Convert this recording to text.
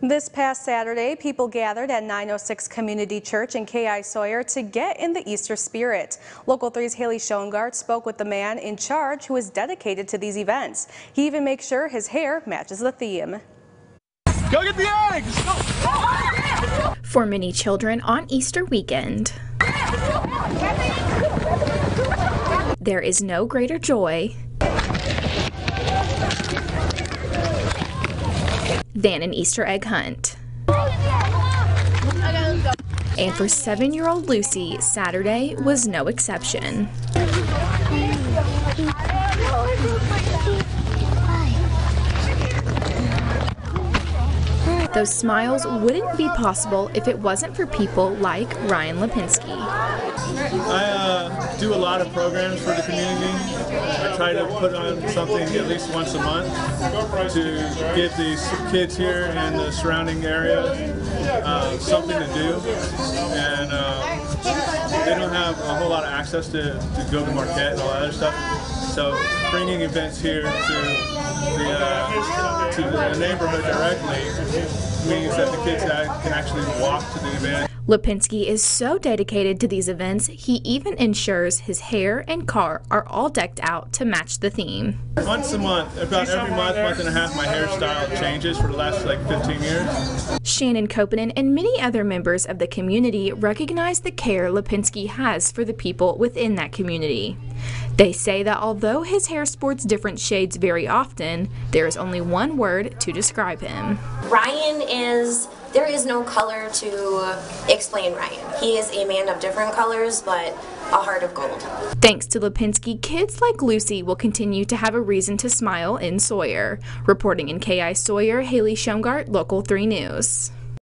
This past Saturday, people gathered at 906 Community Church in K.I. Sawyer to get in the Easter spirit. Local 3's Haley Schoengart spoke with the man in charge who is dedicated to these events. He even makes sure his hair matches the theme. Go get the eggs! For many children on Easter weekend, there is no greater joy than an Easter egg hunt. And for seven year old Lucy, Saturday was no exception. Those smiles wouldn't be possible if it wasn't for people like Ryan Lipinski. I uh, do a lot of programs for the community. I try to put on something at least once a month to give these kids here and the surrounding area uh, something to do. And uh, they don't have a whole lot of access to, to go to Marquette and all that other stuff. So bringing events here to the, uh, to the neighborhood directly means that the kids can actually walk to the event. Lipinski is so dedicated to these events, he even ensures his hair and car are all decked out to match the theme. Once a month, about every month, month and a half, my hairstyle changes for the last like 15 years. Shannon Kopanen and many other members of the community recognize the care Lipinski has for the people within that community. They say that although his hair sports different shades very often, there is only one word to describe him. Ryan is there is no color to explain Ryan. He is a man of different colors, but a heart of gold. Thanks to Lipinski, kids like Lucy will continue to have a reason to smile in Sawyer. Reporting in KI Sawyer, Haley Schoengart, Local 3 News.